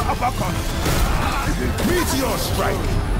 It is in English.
uppercut. Meteor strike.